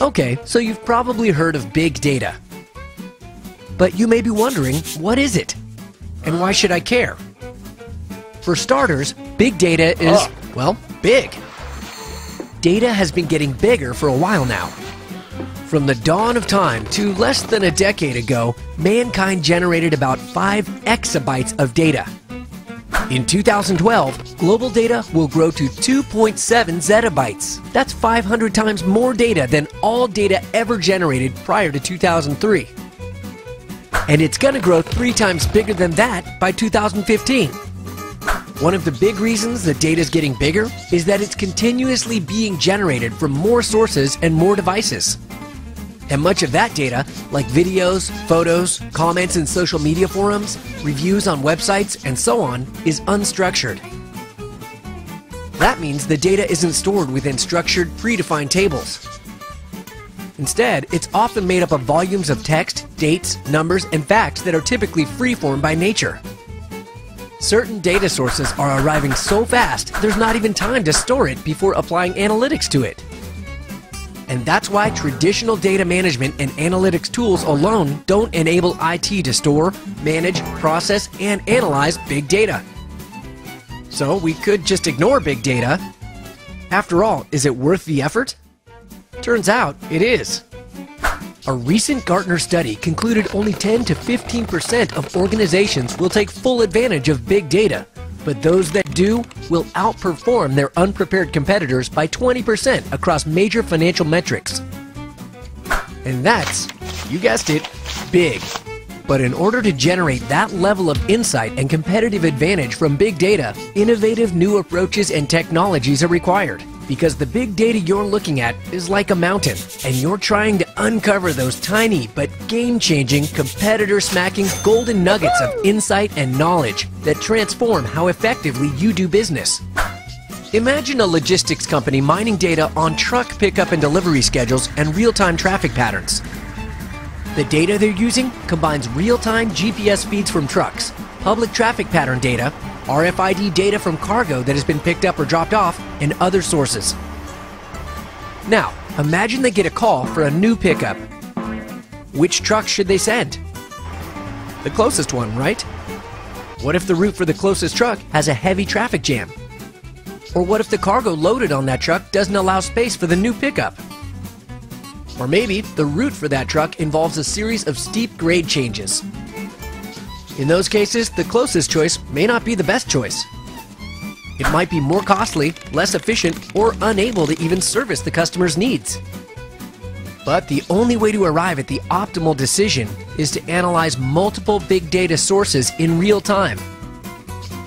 Okay, so you've probably heard of big data. But you may be wondering, what is it? And why should I care? For starters, big data is, Oh. well, big. Data has been getting bigger for a while now. From the dawn of time to less than a decade ago, mankind generated about 5 exabytes of data. In 2012, global data will grow to 2.7 zettabytes. That's 500 times more data than all data ever generated prior to 2003. And it's going to grow three times bigger than that by 2015. One of the big reasons that data is getting bigger is that it's continuously being generated from more sources and more devices. And much of that data, like videos, photos, comments in social media forums, reviews on websites, and so on, is unstructured. That means the data isn't stored within structured, predefined tables. Instead, it's often made up of volumes of text, dates, numbers, and facts that are typically freeform by nature. Certain data sources are arriving so fast, there's not even time to store it before applying analytics to it. And that's why traditional data management and analytics tools alone don't enable IT to store, manage, process, and analyze big data. So we could just ignore big data. After all, is it worth the effort? Turns out it is. A recent Gartner study concluded only 10 to 15% of organizations will take full advantage of big data, but those that do will outperform their unprepared competitors by 20% across major financial metrics. And that's, you guessed it, big. But in order to generate that level of insight and competitive advantage from big data, innovative new approaches and technologies are required. Because the big data you're looking at is like a mountain, and you're trying to uncover those tiny but game changing, competitor smacking golden nuggets of insight and knowledge that transform how effectively you do business. Imagine a logistics company mining data on truck pickup and delivery schedules and real time traffic patterns. The data they're using combines real time GPS feeds from trucks, public traffic pattern data, RFID data from cargo that has been picked up or dropped off, and other sources. Now, imagine they get a call for a new pickup. Which truck should they send? The closest one, right? What if the route for the closest truck has a heavy traffic jam? Or what if the cargo loaded on that truck doesn't allow space for the new pickup? Or maybe the route for that truck involves a series of steep grade changes. In those cases, the closest choice may not be the best choice. It might be more costly, less efficient, or unable to even service the customer's needs. But the only way to arrive at the optimal decision is to analyze multiple big data sources in real time.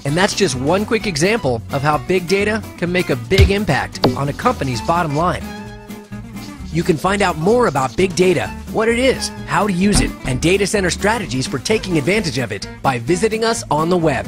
And that's just one quick example of how big data can make a big impact on a company's bottom line. You can find out more about big data, what it is, how to use it, and data center strategies for taking advantage of it by visiting us on the web